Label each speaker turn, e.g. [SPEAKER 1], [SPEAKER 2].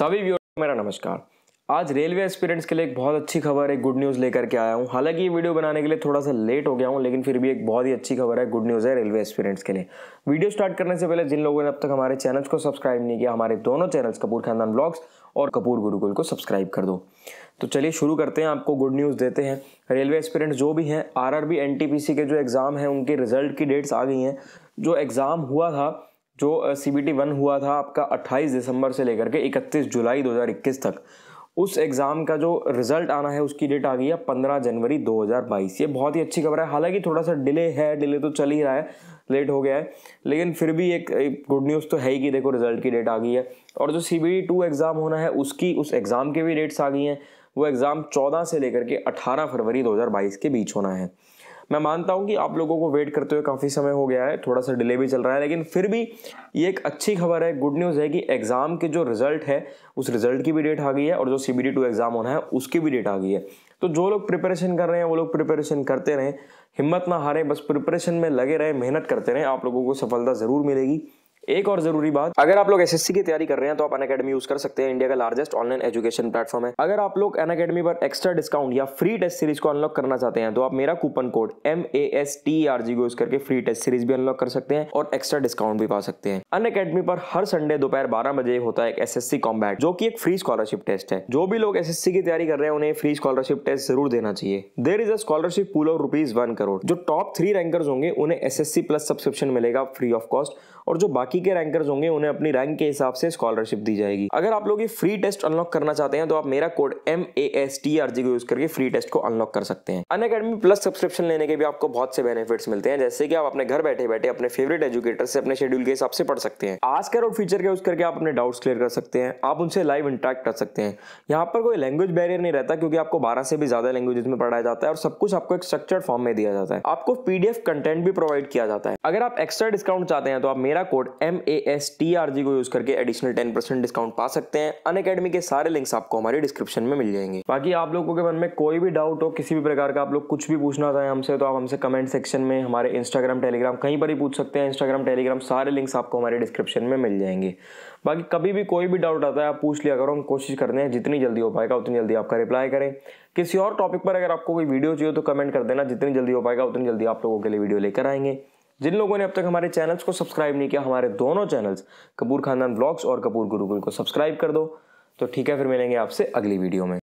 [SPEAKER 1] सभी व्यूअर मेरा नमस्कार। आज रेलवे एस्पिरेंट्स के लिए एक बहुत अच्छी खबर है गुड न्यूज़ लेकर के आया हूँ। हालाँकि ये वीडियो बनाने के लिए थोड़ा सा लेट हो गया हूँ, लेकिन फिर भी एक बहुत ही अच्छी खबर है गुड न्यूज़ है रेलवे एस्पिरेंट्स के लिए। वीडियो स्टार्ट करने से पहले जिन लोगों ने अब तक हमारे चैनल्स को सब्सक्राइब नहीं किया, हमारे दोनों चैनल्स कपूर खानदान ब्लॉग्स और कपूर गुरुकुल को सब्सक्राइब कर दो। तो चलिए शुरू करते हैं, आपको गुड न्यूज़ देते हैं। रेलवे एस्पिरेंट्स जो भी हैं आर आर के जो एग्ज़ाम हैं, उनके रिज़ल्ट की डेट्स आ गई हैं। जो एग्ज़ाम हुआ था जो सी बी टी वन हुआ था आपका 28 दिसंबर से लेकर के 31 जुलाई 2021 तक। उस एग्ज़ाम का जो रिज़ल्ट आना है उसकी डेट आ गई है 15 जनवरी 2022 ये बहुत ही अच्छी खबर है। हालाँकि थोड़ा सा डिले है डिले तो चल ही रहा है लेट हो गया है। लेकिन फिर भी एक, एक गुड न्यूज़ तो है ही कि देखो रिज़ल्ट की डेट आ गई है। और जो सी बी टू एग्ज़ाम होना है उसकी उस एग्ज़ाम के भी डेट्स आ गई हैं। वो एग्ज़ाम 14 से लेकर के 18 फरवरी 2022 के बीच होना है। मैं मानता हूँ कि आप लोगों को वेट करते हुए काफ़ी समय हो गया है, थोड़ा सा डिले भी चल रहा है, लेकिन फिर भी ये एक अच्छी खबर है गुड न्यूज़ है कि एग्ज़ाम के जो रिज़ल्ट है, उस रिज़ल्ट की भी डेट आ गई है और जो सी बी टू एग्ज़ाम होना है, उसकी भी डेट आ गई है। तो जो लोग प्रिपरेशन कर रहे हैं, वो लोग प्रिपरेशन करते रहें, हिम्मत ना हारें, बस प्रिपरेशन में लगे रहें, मेहनत करते रहें, आप लोगों को सफलता ज़रूर मिलेगी। एक और ज़रूरी बात, अगर आप लोग एसएससी की तैयारी कर रहे हैं तो आप अन यूज़ कर सकते हैं। इंडिया का लार्जेस्ट ऑनलाइन एजुकेशन प्लेटफॉर्म है। अगर आप लोग अन पर एक्स्ट्रा डिस्काउंट या फ्री टेस्ट सीरीज़ को अनलॉक करना चाहते हैं तो आप मेरा coupon code M A S T R G को यूज़ करके फ्री टेस्ट सीरीज़ भी अनलॉक कर सकते हैं और एक्स्ट्रा डिस्काउंट भी पा सकते हैं। अन अकेडमी पर हर संडे दोपहर बारह बजे होता है एस एस सी कॉम्बैट जो की एक फ्री स्कॉलरशिप टेस्ट है। जो भी लोग एस एस सी की तैयारी कर रहे हैं, उन्हें फ्री स्कॉलरशिप टेस्ट ज़रूर देना चाहिए। There is a scholarship pool of rupees one crore जो टॉप थ्री रैंकर्स होंगे, उन्हें S S C plus subscription मिलेगा फ्री ऑफ़ कॉस्ट और जो बाकी के रैंकर्स होंगे, उन्हें अपनी रैंक के हिसाब से स्कॉलरशिप दी जाएगी। अगर आप लोग ये फ्री टेस्ट अनलॉक करना चाहते हैं तो आप मेरा code M A S T R G को यूज़ करके फ्री टेस्ट को अनलॉक कर सकते हैं। अन अकेडमी प्लस सब्सक्रिप्शन लेने के भी आपको बहुत से बेनिफिट्स मिलते हैं, जैसे कि आप अपने घर बैठे बैठे अपने फेवरेट एजुकेटर से अपने शेड्यूल के हिसाब से पढ़ सकते हैं। आज कर और फीचर के यूज़ करके आप अपने डाउट्स क्लियर कर सकते हैं, आप उनसे लाइव इंटरेक्ट कर सकते हैं। यहाँ पर कोई लैंग्वेज बैरियर नहीं रहता, क्योंकि आपको बारह से भी ज़्यादा लैंग्वेज में पढ़ाया जाता है और सब कुछ आपको एक स्ट्रक्चर्ड फॉर्म में दिया जाता है। आपको पीडीएफ कंटेंट भी प्रोवाइड किया जाता है। अगर आप एक्स्ट्रा डिस्काउंट चाहते हैं तो आप मेरा code M A S T R G को यूज़ करके एडिशनल टेन परसेंट डिस्काउंट पा सकते हैं। अन अकेडमी के सारे लिंक्स आपको हमारी डिस्क्रिप्शन में मिल जाएँगे। बाकी आप लोगों के मन में कोई भी डाउट हो, किसी भी प्रकार का आप लोग कुछ भी पूछना चाहें हमसे तो आप हमसे कमेंट सेक्शन में हमारे इंस्टाग्राम टेलीग्राम कहीं पर ही पूछ सकते हैं। इंस्टाग्राम टेलीग्राम सारे लिंक्स आपको हमारे डिस्क्रिप्शन में मिल जाएँगे। बाकी कभी भी कोई भी डाउट आता है, आप पूछ लिया करो, हम कोशिश करते हैं जितनी जल्दी हो पाएगा, उतनी जल्दी आपका रिप्लाई करें। किसी और टॉपिक पर अगर आपको कोई वीडियो चाहिए तो कमेंट कर देना। जितनी जल्दी हो पाएगा, उतनी जल्दी आप लोगों के लिए वीडियो लेकर आएँगे। जिन लोगों ने अब तक हमारे चैनल्स को सब्सक्राइब नहीं किया, हमारे दोनों चैनल्स, कपूर खानदान ब्लॉग्स और कपूर गुरुकुल को सब्सक्राइब कर दो। तो ठीक है, फिर मिलेंगे आपसे अगली वीडियो में।